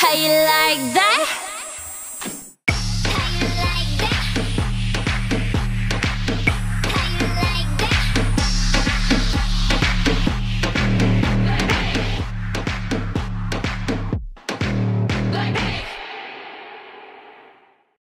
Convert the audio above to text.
How you like that?